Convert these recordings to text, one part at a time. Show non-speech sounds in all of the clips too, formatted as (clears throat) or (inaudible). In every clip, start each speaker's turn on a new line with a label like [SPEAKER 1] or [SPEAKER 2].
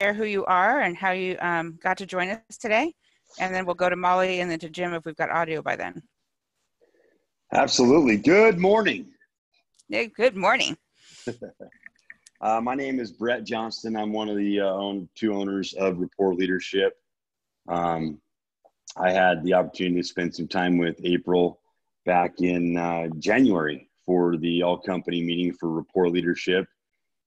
[SPEAKER 1] who you are and how you um, got to join us today. And then we'll go to Molly and then to Jim if we've got audio by then.
[SPEAKER 2] Absolutely. Good morning.
[SPEAKER 1] Yeah, good morning. (laughs)
[SPEAKER 2] uh, my name is Brett Johnston. I'm one of the uh, own, two owners of Rapport Leadership. Um, I had the opportunity to spend some time with April back in uh, January for the all company meeting for Rapport Leadership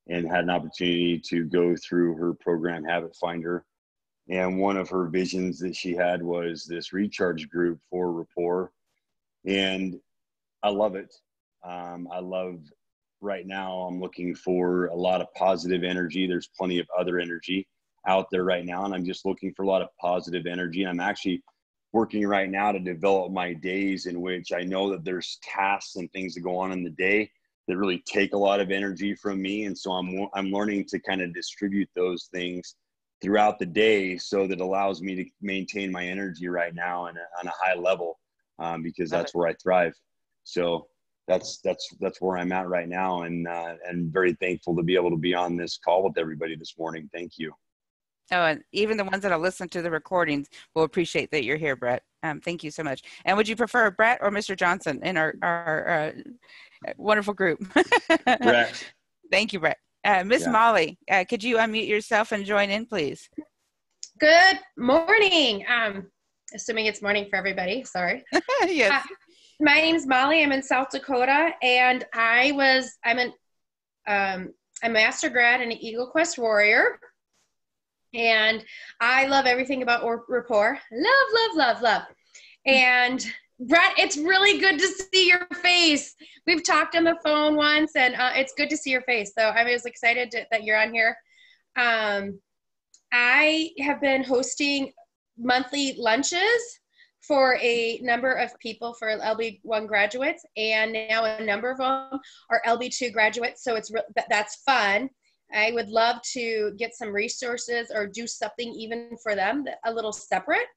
[SPEAKER 2] and had an opportunity to go through her program, Habit Finder. And one of her visions that she had was this recharge group for Rapport. And I love it. Um, I love right now, I'm looking for a lot of positive energy. There's plenty of other energy out there right now. And I'm just looking for a lot of positive energy. And I'm actually working right now to develop my days in which I know that there's tasks and things that go on in the day that really take a lot of energy from me. And so I'm, I'm learning to kind of distribute those things throughout the day so that allows me to maintain my energy right now and on a high level um, because that's where I thrive. So that's that's that's where I'm at right now, and uh, and very thankful to be able to be on this call with everybody this morning. Thank you.
[SPEAKER 1] Oh, and even the ones that have listened to the recordings will appreciate that you're here, Brett. Um, thank you so much. And would you prefer Brett or Mr. Johnson in our our uh, wonderful group? (laughs)
[SPEAKER 2] Brett.
[SPEAKER 1] thank you, Brett. Uh, Miss yeah. Molly, uh, could you unmute yourself and join in, please?
[SPEAKER 3] Good morning. Um, assuming it's morning for everybody. Sorry. (laughs)
[SPEAKER 1] yes. Uh,
[SPEAKER 3] my name's Molly. I'm in South Dakota, and I was I'm an um, a master grad and an Eagle Quest warrior, and I love everything about rapport. Love, love, love, love. And Brett, it's really good to see your face. We've talked on the phone once, and uh, it's good to see your face. So I was excited to, that you're on here. Um, I have been hosting monthly lunches for a number of people for LB1 graduates, and now a number of them are LB2 graduates. So it's that's fun. I would love to get some resources or do something even for them a little separate.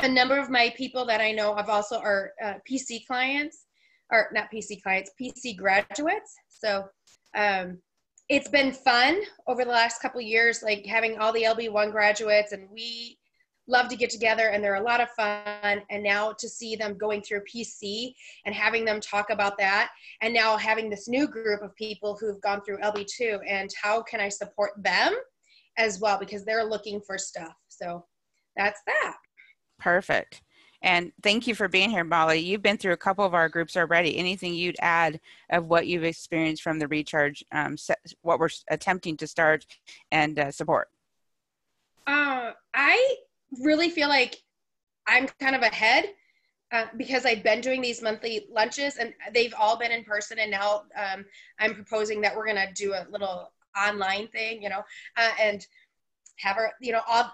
[SPEAKER 3] A number of my people that I know have also are uh, PC clients, or not PC clients, PC graduates. So um, it's been fun over the last couple years, like having all the LB1 graduates, and we love to get together and they're a lot of fun and now to see them going through pc and having them talk about that and now having this new group of people who've gone through lb2 and how can i support them as well because they're looking for stuff so that's that
[SPEAKER 1] perfect and thank you for being here, Molly. You've been through a couple of our groups already. Anything you'd add of what you've experienced from the recharge, um, what we're attempting to start and uh, support?
[SPEAKER 3] Uh, I really feel like I'm kind of ahead uh, because I've been doing these monthly lunches and they've all been in person. And now um, I'm proposing that we're going to do a little online thing, you know, uh, and have our, you know, all.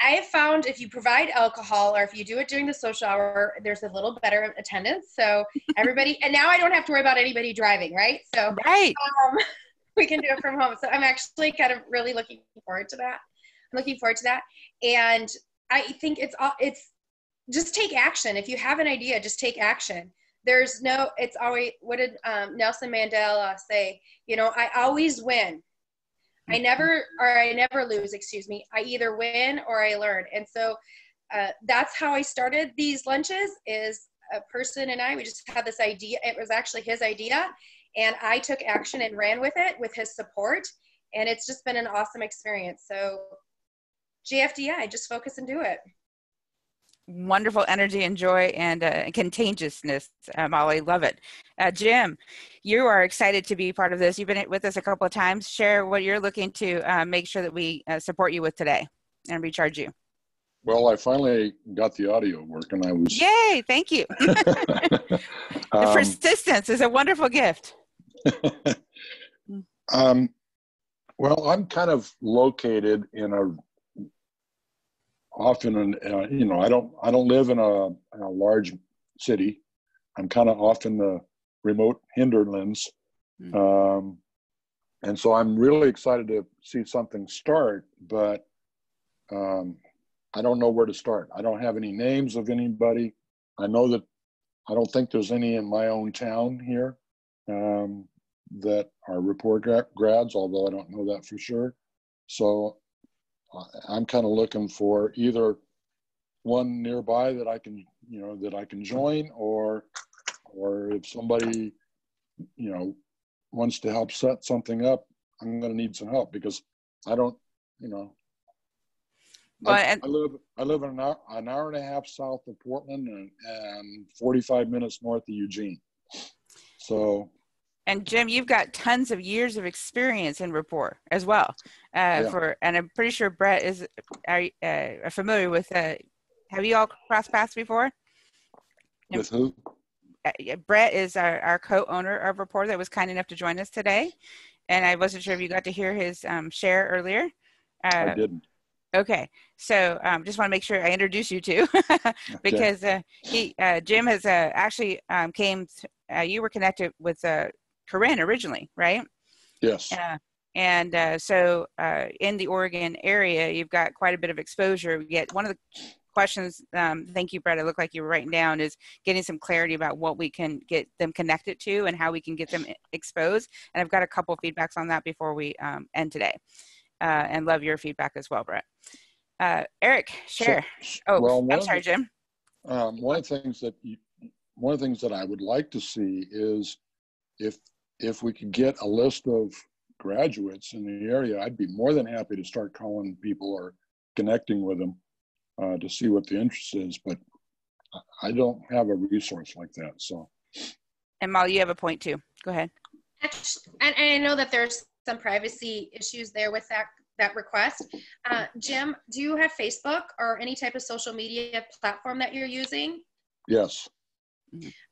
[SPEAKER 3] I have found if you provide alcohol or if you do it during the social hour, there's a little better attendance. So everybody, and now I don't have to worry about anybody driving, right? So
[SPEAKER 1] right. Um, (laughs)
[SPEAKER 3] we can do it from home. So I'm actually kind of really looking forward to that. I'm looking forward to that. And I think it's all it's just take action. If you have an idea, just take action. There's no. It's always what did um, Nelson Mandela say? You know, I always win. I mm-hmm. never or I never lose. Excuse me. I either win or I learn. And so uh, that's how I started these lunches. Is a person and I we just had this idea. It was actually his idea, and I took action and ran with it with his support. And it's just been an awesome experience. So GFDI, just focus and do it.
[SPEAKER 1] Wonderful energy and joy and uh, contagiousness, uh, Molly. Love it. Uh, Jim, you are excited to be part of this. You've been with us a couple of times. Share what you're looking to uh, make sure that we uh, support you with today and recharge you.
[SPEAKER 4] Well, I finally got the audio working. I was
[SPEAKER 1] yay! Thank you. (laughs) the um, persistence is a wonderful gift. (laughs)
[SPEAKER 4] um, well, I'm kind of located in a often, uh, you know, I don't I don't live in a, in a large city. I'm kind of off in the remote hinterlands, mm. um, and so I'm really excited to see something start. But um, I don't know where to start. I don't have any names of anybody. I know that I don't think there's any in my own town here um, that are rapport grads, although I don't know that for sure. So I'm kind of looking for either one nearby that I can, you know, that I can join, or or if somebody, you know, wants to help set something up, I'm going to need some help because I don't, you know.
[SPEAKER 1] Well,
[SPEAKER 4] I,
[SPEAKER 1] and-
[SPEAKER 4] I live I live an hour, an hour and a half south of Portland and, and 45 minutes north of Eugene. So
[SPEAKER 1] And Jim, you've got tons of years of experience in rapport as well. Uh,
[SPEAKER 4] Yeah.
[SPEAKER 1] For and I'm pretty sure Brett is are, uh, are familiar with. Uh, have you all crossed paths before?
[SPEAKER 4] With who?
[SPEAKER 1] Uh, Brett is our, our co-owner of Rapport that was kind enough to join us today, and I wasn't sure if you got to hear his um, share earlier.
[SPEAKER 4] I
[SPEAKER 1] Uh,
[SPEAKER 4] didn't.
[SPEAKER 1] Okay, so um, just want to make sure I introduce you to (laughs) because uh, he uh, Jim has uh, actually um, came. uh, you were connected with uh, Corinne originally, right?
[SPEAKER 4] Yes.
[SPEAKER 1] Uh, and uh, so uh, in the Oregon area, you've got quite a bit of exposure. Yet one of the questions, um, thank you, Brett, I look like you were writing down, is getting some clarity about what we can get them connected to and how we can get them exposed. And I've got a couple of feedbacks on that before we um, end today. Uh, and love your feedback as well, Brett. Uh, Eric, share.
[SPEAKER 4] So-
[SPEAKER 1] oh,
[SPEAKER 4] well,
[SPEAKER 1] I'm sorry, Jim.
[SPEAKER 4] Um, one of the things that you, one of the things that I would like to see is if if we could get a list of graduates in the area, I'd be more than happy to start calling people or connecting with them uh, to see what the interest is. But I don't have a resource like that, so
[SPEAKER 1] And Molly, you have a point too. Go ahead.
[SPEAKER 3] Actually, and, and I know that there's some privacy issues there with that that request. Uh, Jim, do you have Facebook or any type of social media platform that you're using?
[SPEAKER 4] yes,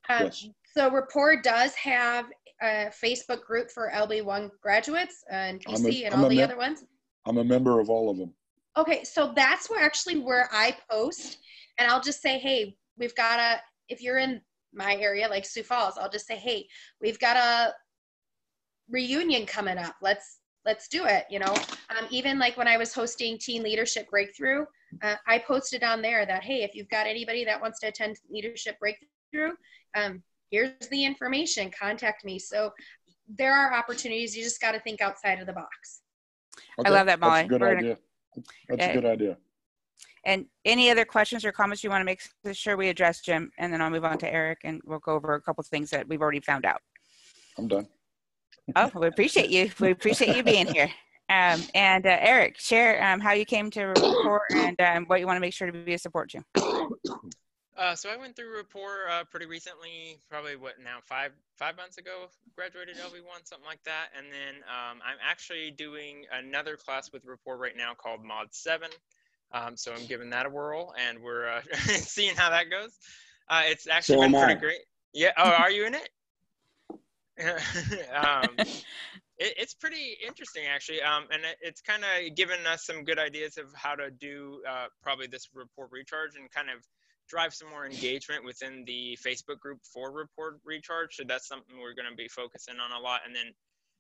[SPEAKER 3] Um,
[SPEAKER 4] Yes.
[SPEAKER 3] So Rapport does have a Facebook group for LB1 graduates and
[SPEAKER 4] I'm a-
[SPEAKER 3] and
[SPEAKER 4] I'm
[SPEAKER 3] all the other ones.
[SPEAKER 4] I'm a member of all of them.
[SPEAKER 3] Okay, so that's where actually where I post, and I'll just say, hey, we've got a. If you're in my area, like Sioux Falls, I'll just say, hey, we've got a reunion coming up. Let's let's do it. You know, um, even like when I was hosting Teen Leadership Breakthrough, uh, I posted on there that hey, if you've got anybody that wants to attend Leadership Breakthrough, um, here's the information. Contact me. So there are opportunities. You just got to think outside of the box.
[SPEAKER 4] Okay,
[SPEAKER 1] love that, Molly.
[SPEAKER 4] That's
[SPEAKER 1] Molly.
[SPEAKER 4] a good
[SPEAKER 1] We're gonna-
[SPEAKER 4] idea. That's
[SPEAKER 1] Yeah.
[SPEAKER 4] a good idea.
[SPEAKER 1] And any other questions or comments you want to make sure we address, Jim? And then I'll move on to Eric and we'll go over a couple of things that we've already found out.
[SPEAKER 4] I'm done.
[SPEAKER 1] Oh, we appreciate you. We appreciate you being here. Um, and uh, Eric, share um, how you came to Rapport and um, what you want to make sure to be a support to.
[SPEAKER 5] Uh, so I went through rapport uh, pretty recently, probably what now five five months ago. Graduated LB1, something like that, and then um, I'm actually doing another class with rapport right now called Mod Seven. Um, so I'm giving that a whirl, and we're uh, (laughs) seeing how that goes. Uh, it's actually
[SPEAKER 2] So
[SPEAKER 5] been pretty
[SPEAKER 2] I.
[SPEAKER 5] great. Yeah. Oh, are you in it? (laughs) um, (laughs) it, it's pretty interesting actually um, and it, it's kind of given us some good ideas of how to do uh, probably this Rapport recharge and kind of drive some more engagement within the facebook group for Rapport recharge. So that's something we're going to be focusing on a lot. And then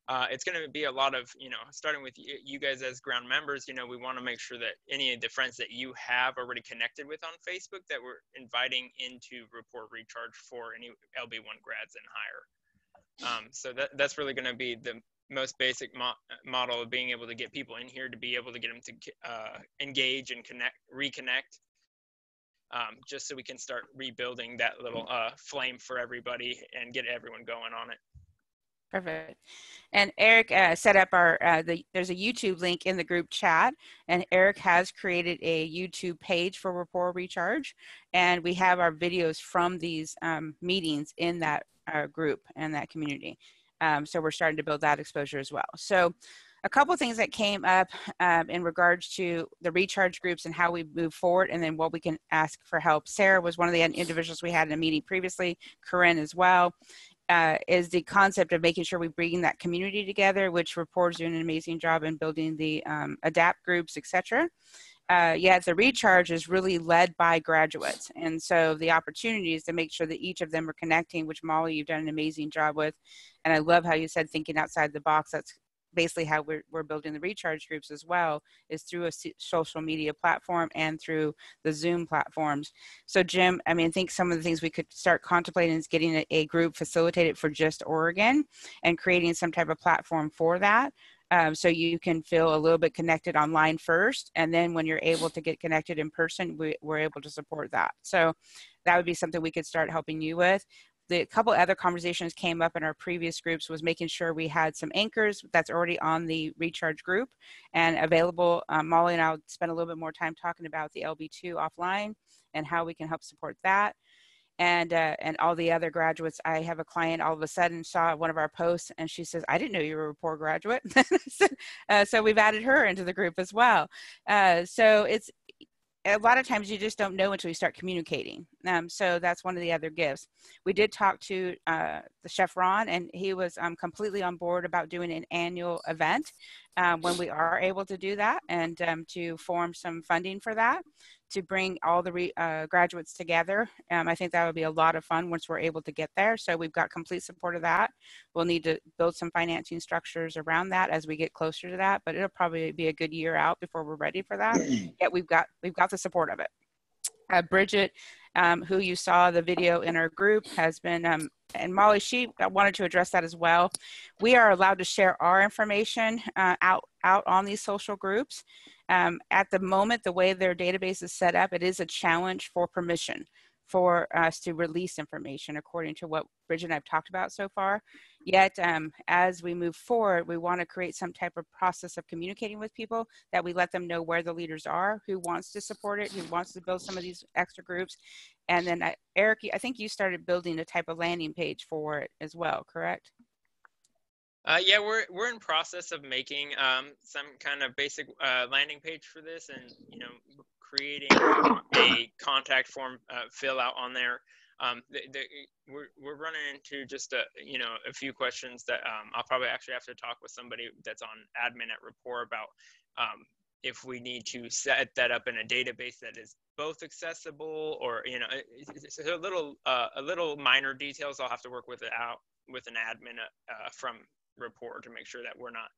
[SPEAKER 5] uh, it's going to be a lot of you know starting with you, guys as ground members you know we want to make sure that any of the friends that you have already connected with on facebook that we're inviting into Rapport recharge for any lb1 grads and higher. Um, so that, that's really going to be the most basic mo- model of being able to get people in here to be able to get them to uh, engage and connect, reconnect, um, just so we can start rebuilding that little uh, flame for everybody and get everyone going on it.
[SPEAKER 1] Perfect. And Eric uh, set up our, uh, the, there's a YouTube link in the group chat, and Eric has created a YouTube page for Rapport Recharge. And we have our videos from these um, meetings in that uh, group and that community. Um, so we're starting to build that exposure as well. So a couple of things that came up um, in regards to the recharge groups and how we move forward and then what we can ask for help. Sarah was one of the individuals we had in a meeting previously, Corinne as well uh, is the concept of making sure we bring that community together, which Rapport's doing an amazing job in building the um, adapt groups, etc. Uh, yet the recharge is really led by graduates, and so the opportunity is to make sure that each of them are connecting, which Molly you've done an amazing job with, and I love how you said thinking outside the box. That's basically how we're, we're building the recharge groups as well is through a social media platform and through the zoom platforms. So jim i mean i think some of the things we could start contemplating is getting a, a group facilitated for just oregon and creating some type of platform for that. Um, so you can feel a little bit connected online first, and then when you're able to get connected in person, we, we're able to support that. So that would be something we could start helping you with the couple other conversations came up in our previous groups was making sure we had some anchors that's already on the recharge group and available. Um, Molly and I'll spend a little bit more time talking about the LB2 offline and how we can help support that. And uh, and all the other graduates, I have a client all of a sudden saw one of our posts and she says, "I didn't know you were a Rapport graduate." (laughs) uh, so we've added her into the group as well. Uh, so it's a lot of times you just don't know until you start communicating. Um, so that's one of the other gifts. We did talk to uh, the chef Ron, and he was um, completely on board about doing an annual event um, when we are able to do that and um, to form some funding for that to bring all the re, uh, graduates together. Um, I think that would be a lot of fun once we're able to get there. So we've got complete support of that. We'll need to build some financing structures around that as we get closer to that, but it'll probably be a good year out before we're ready for that. (clears throat) Yet we've got we've got the support of it. Uh, Bridget, um, who you saw the video in our group, has been um, and Molly, she wanted to address that as well. We are allowed to share our information uh, out out on these social groups. Um, at the moment, the way their database is set up, it is a challenge for permission for us to release information according to what Bridget and I've talked about so far. Yet, um, as we move forward, we want to create some type of process of communicating with people that we let them know where the leaders are, who wants to support it, who wants to build some of these extra groups. And then, uh, Eric, I think you started building a type of landing page for it as well, correct?
[SPEAKER 5] Uh, yeah, we're we're in process of making um, some kind of basic uh, landing page for this, and you know, creating a contact form uh, fill out on there. Um, the, the, we're we're running into just a you know a few questions that um, I'll probably actually have to talk with somebody that's on admin at Rapport about um, if we need to set that up in a database that is both accessible or you know a little uh, a little minor details I'll have to work with it out with an admin uh, from Rapport to make sure that we're not,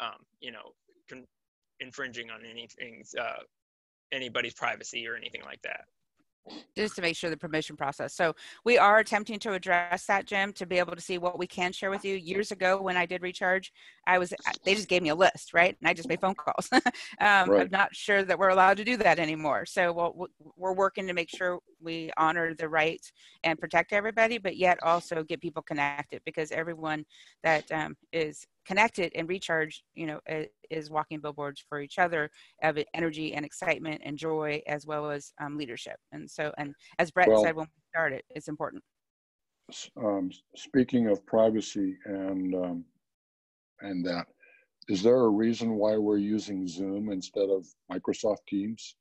[SPEAKER 5] um, you know, infringing on anything, uh, anybody's privacy or anything like that
[SPEAKER 1] just to make sure the permission process. So we are attempting to address that, Jim, to be able to see what we can share with you. Years ago, when I did recharge, I was they just gave me a list, right, and I just made phone calls. (laughs) um, right. I'm not sure that we're allowed to do that anymore. So we'll, we're working to make sure we honor the rights and protect everybody, but yet also get people connected because everyone that um, is connected and recharged, you know, is walking billboards for each other of energy and excitement and joy as well as um, leadership. And so, and as Brett well, said when we started, it's important.
[SPEAKER 4] Um, speaking of privacy and um, and that, is there a reason why we're using Zoom instead of Microsoft Teams?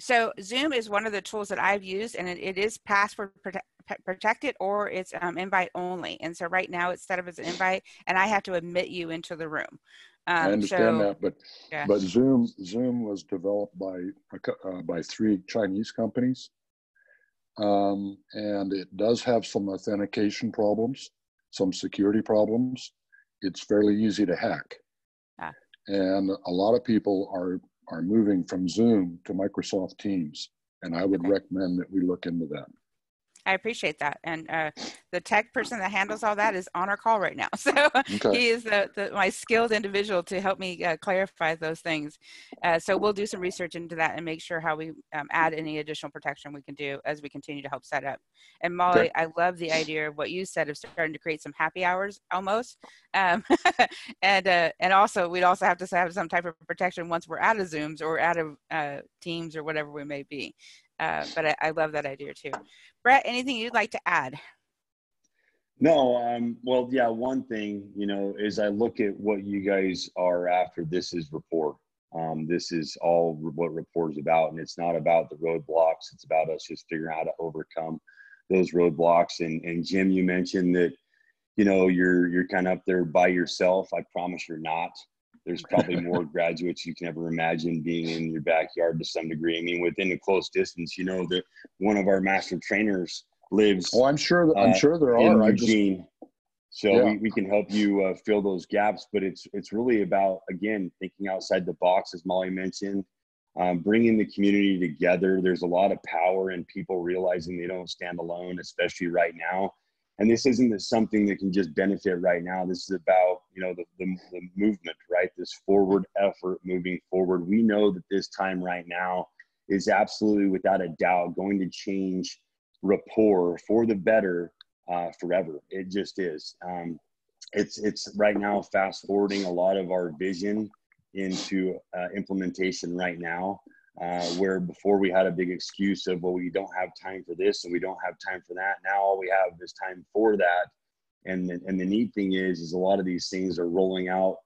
[SPEAKER 1] So Zoom is one of the tools that I've used, and it, it is password prote- protected or it's um, invite only. And so right now it's set up as an invite, and I have to admit you into the room.
[SPEAKER 4] Um, I understand so, that, but yeah. but Zoom Zoom was developed by uh, by three Chinese companies, um, and it does have some authentication problems, some security problems. It's fairly easy to hack, ah. and a lot of people are are moving from Zoom to Microsoft Teams, and I would okay. recommend that we look into that.
[SPEAKER 1] I appreciate that. And uh, the tech person that handles all that is on our call right now. (laughs) So okay. he is the, the, my skilled individual to help me uh, clarify those things. Uh, so we'll do some research into that and make sure how we um, add any additional protection we can do as we continue to help set up. And Molly, okay. I love the idea of what you said of starting to create some happy hours almost. Um, (laughs) and uh, and also we'd also have to have some type of protection once we're out of Zooms or out of uh, Teams or whatever we may be. Uh, but I, I, love that idea too. Brett, anything you'd like to add?
[SPEAKER 2] No, um, well, yeah, one thing, you know, is I look at what you guys are after. This is rapport. Um, this is all what rapport is about. And it's not about the roadblocks. It's about us just figuring out how to overcome those roadblocks. And, and Jim, you mentioned that, you know, you're, you're kind of up there by yourself. I promise you're not there's (laughs) probably more graduates you can ever imagine being in your backyard to some degree. I mean, within a close distance, you know that one of our master trainers lives.
[SPEAKER 4] Oh, I'm sure. That, I'm uh, sure there are.
[SPEAKER 2] In Eugene. So yeah. we, we can help you uh, fill those gaps, but it's it's really about again thinking outside the box, as Molly mentioned, um, bringing the community together. There's a lot of power in people realizing they don't stand alone, especially right now. And this isn't something that can just benefit right now. This is about you know the, the, the movement, right? This forward effort moving forward. We know that this time right now is absolutely without a doubt going to change rapport for the better uh, forever. It just is. Um, it's it's right now fast forwarding a lot of our vision into uh, implementation right now. Uh, where before we had a big excuse of well we don't have time for this and we don't have time for that. Now all we have is time for that. And the, and the neat thing is is a lot of these things are rolling out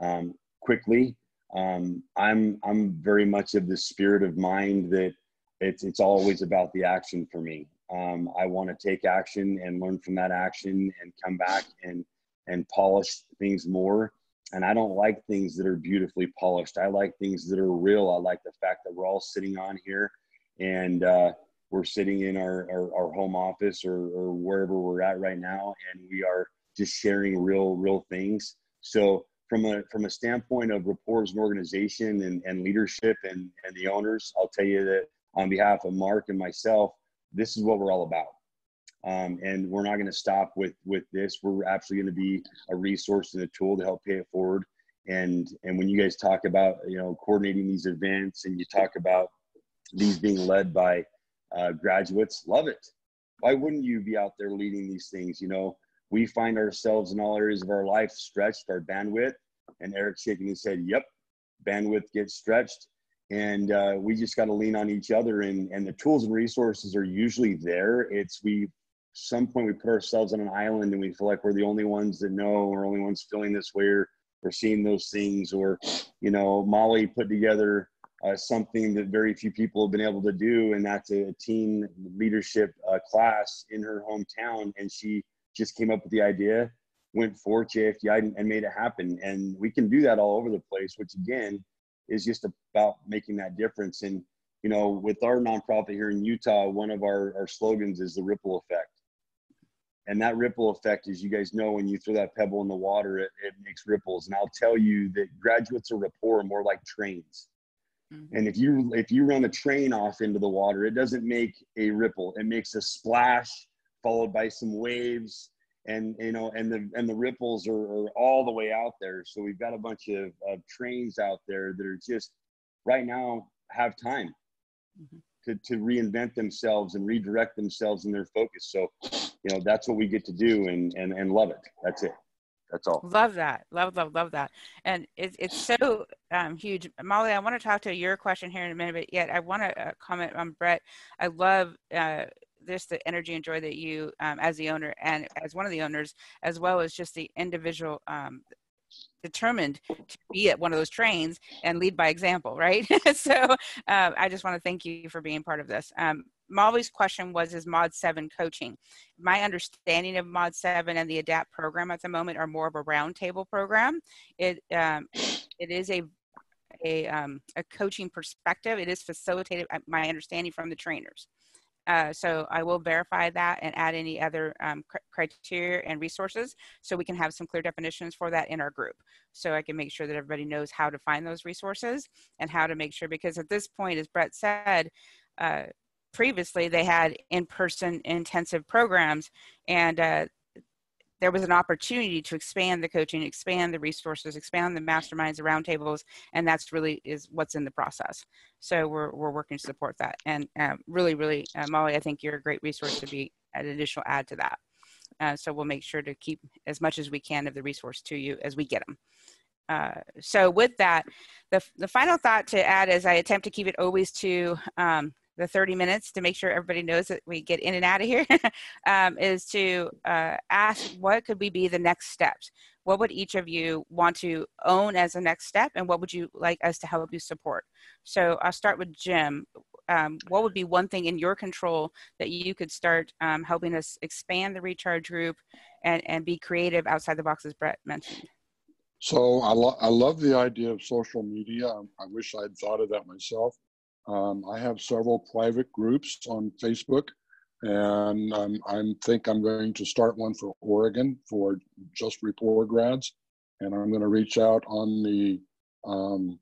[SPEAKER 2] um, quickly. Um, i'm i'm very much of the spirit of mind that it's it's always about the action for me. Um, i want to take action and learn from that action and come back and and polish things more and I don't like things that are beautifully polished. I like things that are real. I like the fact that we're all sitting on here and uh, we're sitting in our, our, our home office or, or, wherever we're at right now, and we are just sharing real, real things. So from a from a standpoint of rapport as an organization and, and leadership and, and the owners, I'll tell you that on behalf of Mark and myself, this is what we're all about. Um, and we're not going to stop with with this. We're actually going to be a resource and a tool to help pay it forward. And and when you guys talk about you know coordinating these events and you talk about these being led by uh, graduates, love it. Why wouldn't you be out there leading these things? You know, we find ourselves in all areas of our life stretched, our bandwidth. And Eric shaking his head, yep, bandwidth gets stretched and uh, we just got to lean on each other and, and the tools and resources are usually there it's we some point we put ourselves on an island and we feel like we're the only ones that know we're only ones feeling this way or, or seeing those things or you know molly put together uh, something that very few people have been able to do and that's a team leadership uh, class in her hometown. And she just came up with the idea went for jfdi and, and made it happen. And we can do that all over the place which again is just about making that difference. And you know with our nonprofit here in utah one of our, our slogans is the ripple effect and that ripple effect as you guys know when you throw that pebble in the water it, it makes ripples. And i'll tell you that graduates of rapport are more like trains. Mm-hmm. and if you if you run a train off into the water it doesn't make a ripple. It makes a splash followed by some waves. And you know and the and the ripples are, are all the way out there. So we've got a bunch of, of trains out there that are just right now have time. Mm-hmm to, to reinvent themselves and redirect themselves in their focus. So, you know, that's what we get to do and, and, and love it. That's it. That's all.
[SPEAKER 1] Love that. Love, love, love that. And it, it's so um, huge. Molly, I want to talk to your question here in a minute, but yet I want to uh, comment on Brett. I love uh, this, the energy and joy that you, um, as the owner and as one of the owners, as well as just the individual um, determined to be at one of those trains and lead by example, right? (laughs) so uh, I just want to thank you for being part of this. Um, Molly's question was, is Mod 7 coaching? My understanding of Mod 7 and the ADAPT program at the moment are more of a roundtable program. It, um, it is a a, um, a coaching perspective. It is facilitated, uh, my understanding, from the trainers. Uh, so I will verify that and add any other um, cr- criteria and resources so we can have some clear definitions for that in our group. So I can make sure that everybody knows how to find those resources and how to make sure, because at this point, as Brett said, uh, previously they had in-person intensive programs and uh, there was an opportunity to expand the coaching, expand the resources, expand the masterminds, the roundtables, and that's really is what's in the process. So we're, we're working to support that. And um, really, really, uh, Molly, I think you're a great resource to be an additional add to that. Uh, so we'll make sure to keep as much as we can of the resource to you as we get them. Uh, so with that, the, the final thought to add as I attempt to keep it always to um, the 30 minutes to make sure everybody knows that we get in and out of here (laughs) um, is to uh, ask what could we be the next steps? What would each of you want to own as a next step and what would you like us to help you support? So i'll start with jim. Um, what would be one thing in your control that you could start um, helping us expand the recharge group and, and be creative outside the box as brett mentioned?
[SPEAKER 4] So I, lo- I love the idea of social media. I wish i'd thought of that myself um, I have several private groups on Facebook, and um, I think I'm going to start one for Oregon for just rapport grads, and I'm going to reach out on the um,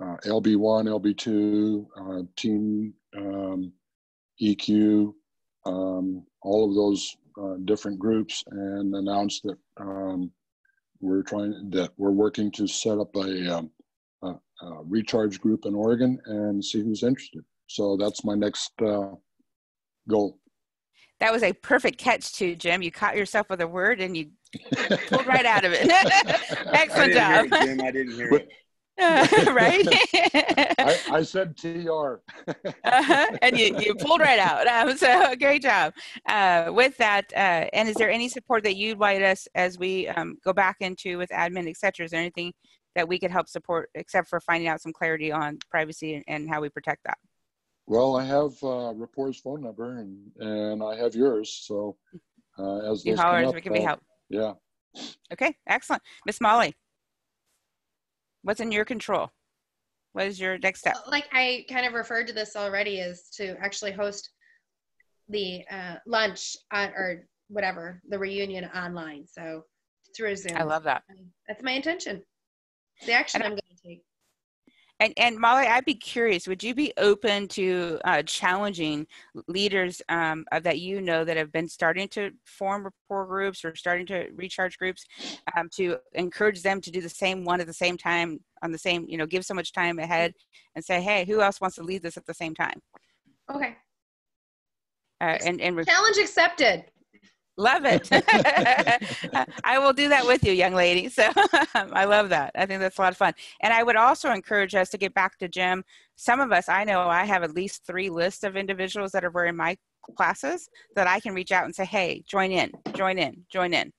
[SPEAKER 4] uh, LB1, LB2, uh, Team um, EQ, um, all of those uh, different groups and announce that um, we're trying that we're working to set up a, a, recharge group in Oregon and see who's interested. So that's my next uh, goal.
[SPEAKER 1] That was a perfect catch, too, Jim. You caught yourself with a word and you (laughs) pulled right out of it. (laughs) Excellent job,
[SPEAKER 2] it, Jim. I didn't hear it. (laughs)
[SPEAKER 1] right?
[SPEAKER 4] I, I, said TR.
[SPEAKER 1] uh-huh. And you, you pulled right out. Um, so great job. Uh, with that, uh, and is there any support that you'd like us as we um, go back into with admin, et cetera? Is there anything that we could help support except for finding out some clarity on privacy and, and how we protect that?
[SPEAKER 4] Well, I have uh, Rapport's phone number and, and I have yours. So uh, as
[SPEAKER 1] you holler, we can be help.
[SPEAKER 4] Yeah.
[SPEAKER 1] Okay, excellent. Miss Molly what's in your control? What is your next step?
[SPEAKER 3] Like I kind of referred to this already, is to actually host the uh, lunch on, or whatever the reunion online. So through Zoom.
[SPEAKER 1] I love that.
[SPEAKER 3] That's my intention. It's the action and I'm going to take.
[SPEAKER 1] And, and Molly, I'd be curious, would you be open to uh, challenging leaders um, that you know that have been starting to form rapport groups or starting to recharge groups um, to encourage them to do the same one at the same time on the same, you know, give so much time ahead and say, hey, who else wants to lead this at the same time?
[SPEAKER 3] Okay.
[SPEAKER 1] Uh, and, and
[SPEAKER 3] challenge accepted.
[SPEAKER 1] Love it. (laughs) I will do that with you, young lady. So (laughs) I love that. I think that's a lot of fun. And I would also encourage us to get back to Jim. Some of us, I know I have at least three lists of individuals that are in my classes that I can reach out and say, hey, join in, join in, join in.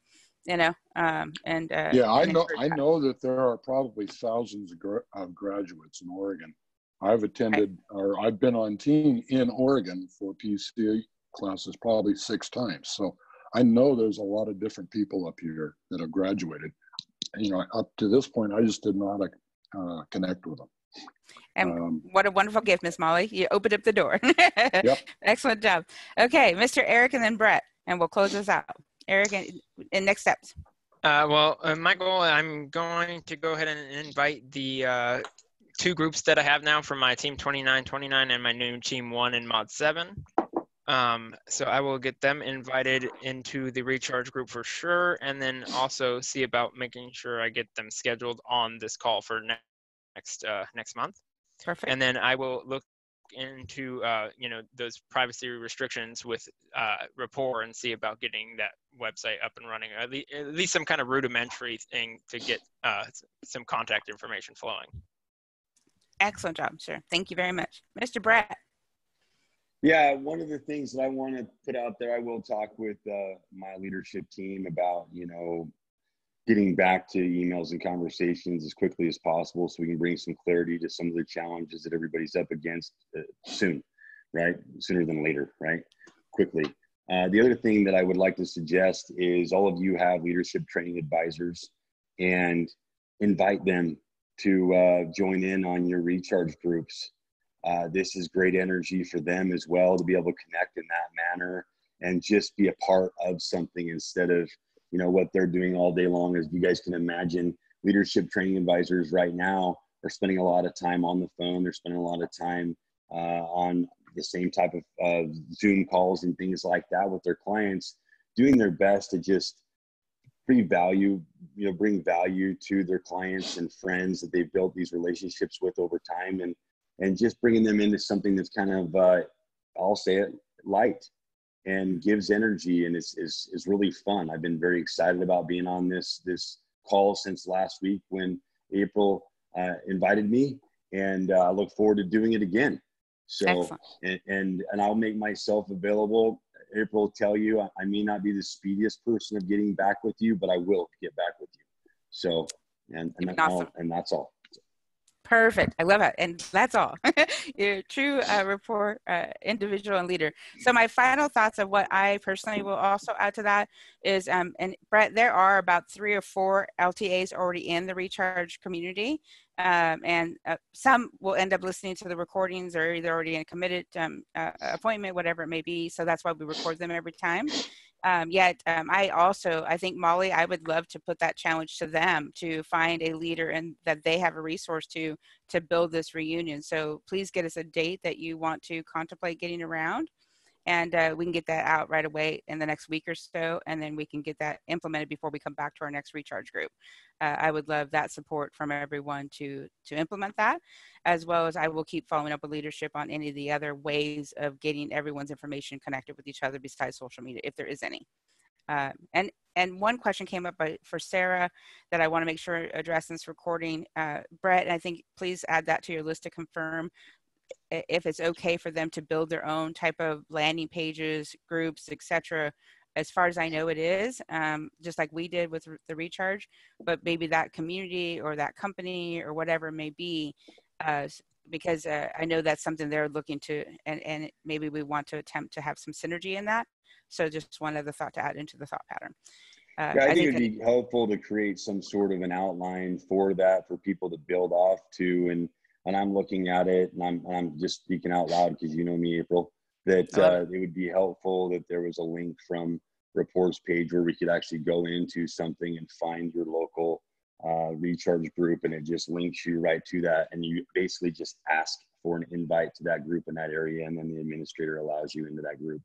[SPEAKER 1] You know, um, and uh,
[SPEAKER 4] yeah, I know. I know that there are probably thousands of, gra- of graduates in Oregon. I've attended, right. or I've been on team in Oregon for PCA classes probably six times. So I know there's a lot of different people up here that have graduated. You know, up to this point, I just didn't know how to uh, connect with them.
[SPEAKER 1] And um, what a wonderful gift, Miss Molly. You opened up the door. (laughs)
[SPEAKER 4] yep.
[SPEAKER 1] Excellent job. Okay, Mr. Eric and then Brett, and we'll close this out. Eric, and, and next steps.
[SPEAKER 5] Uh, well, uh, my goal, I'm going to go ahead and invite the uh, two groups that I have now from my team 2929 and my new team one in mod seven. Um, so I will get them invited into the recharge group for sure, and then also see about making sure I get them scheduled on this call for next uh, next month.
[SPEAKER 1] Perfect.
[SPEAKER 5] And then I will look into uh, you know those privacy restrictions with uh, rapport and see about getting that website up and running at least, at least some kind of rudimentary thing to get uh, some contact information flowing.
[SPEAKER 1] Excellent job sir. Thank you very much. Mr brett
[SPEAKER 2] yeah, one of the things that I want to put out there, I will talk with uh, my leadership team about, you know, getting back to emails and conversations as quickly as possible so we can bring some clarity to some of the challenges that everybody's up against uh, soon, right? Sooner than later, right? Quickly. Uh, the other thing that I would like to suggest is all of you have leadership training advisors and invite them to uh, join in on your recharge groups uh, this is great energy for them as well to be able to connect in that manner and just be a part of something instead of you know what they're doing all day long. As you guys can imagine leadership training advisors right now are spending a lot of time on the phone. They're spending a lot of time uh, on the same type of zoom calls and things like that with their clients doing their best to just bring value you know bring value to their clients and friends that they've built these relationships with over time. And and just bringing them into something that's kind of uh, I'll say it light and gives energy and is, is is really fun. I've been very excited about being on this this call since last week when April uh, invited me, and uh, I look forward to doing it again. So and, and and I'll make myself available. April, tell you I, I may not be the speediest person of getting back with you, but I will get back with you. So and and, awesome. and that's all.
[SPEAKER 1] Perfect. I love it. And that's all. (laughs) You're a true uh, rapport uh, individual and leader. So my final thoughts of what I personally will also add to that is, um, and Brett, there are about three or four LTAs already in the recharge community. Um, and uh, some will end up listening to the recordings or they're already in a committed um, appointment, whatever it may be. So that's why we record them every time. Um, yet um, I also, I think Molly, I would love to put that challenge to them to find a leader and that they have a resource to to build this reunion. So please get us a date that you want to contemplate getting around. And uh, we can get that out right away in the next week or so, and then we can get that implemented before we come back to our next recharge group. Uh, I would love that support from everyone to to implement that, as well as I will keep following up with leadership on any of the other ways of getting everyone's information connected with each other besides social media, if there is any. Uh, and and one question came up by, for Sarah that I want to make sure address in this recording. Uh, Brett, I think please add that to your list to confirm if it's okay for them to build their own type of landing pages, groups, etc. As far as I know, it is um, just like we did with the recharge, but maybe that community or that company or whatever may be, uh, because uh, I know that's something they're looking to, and, and maybe we want to attempt to have some synergy in that. So just one other thought to add into the thought pattern.
[SPEAKER 2] Uh, yeah, I, I think, think it'd be helpful to create some sort of an outline for that for people to build off to and and I'm looking at it and I'm, I'm just speaking out loud because you know me, April, that uh, it would be helpful that there was a link from Rapport's page where we could actually go into something and find your local uh, recharge group and it just links you right to that. And you basically just ask for an invite to that group in that area and then the administrator allows you into that group.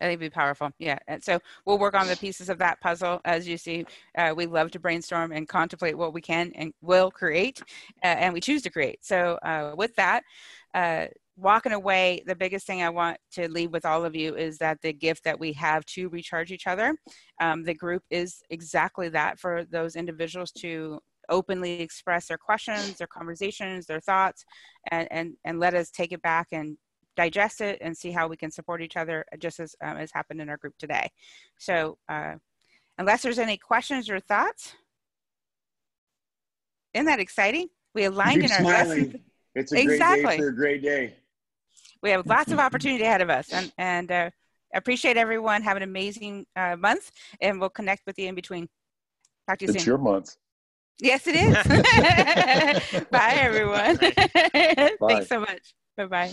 [SPEAKER 1] I think it'd be powerful. Yeah. And so we'll work on the pieces of that puzzle. As you see, uh, we love to brainstorm and contemplate what we can and will create, uh, and we choose to create. So uh, with that, uh, walking away, the biggest thing I want to leave with all of you is that the gift that we have to recharge each other. Um, the group is exactly that for those individuals to openly express their questions, their conversations, their thoughts, and, and, and let us take it back and digest it and see how we can support each other just as um, has happened in our group today. So uh, unless there's any questions or thoughts, isn't that exciting? We aligned in our
[SPEAKER 2] smiling. It's a exactly. great day for a great day.
[SPEAKER 1] We have lots of opportunity ahead of us and, and uh, appreciate everyone. Have an amazing uh, month and we'll connect with you in between. Talk to you
[SPEAKER 4] it's
[SPEAKER 1] soon.
[SPEAKER 4] It's your month.
[SPEAKER 1] Yes, it (laughs) is. (laughs) Bye, everyone. (laughs) Bye. Thanks so much. Bye bye.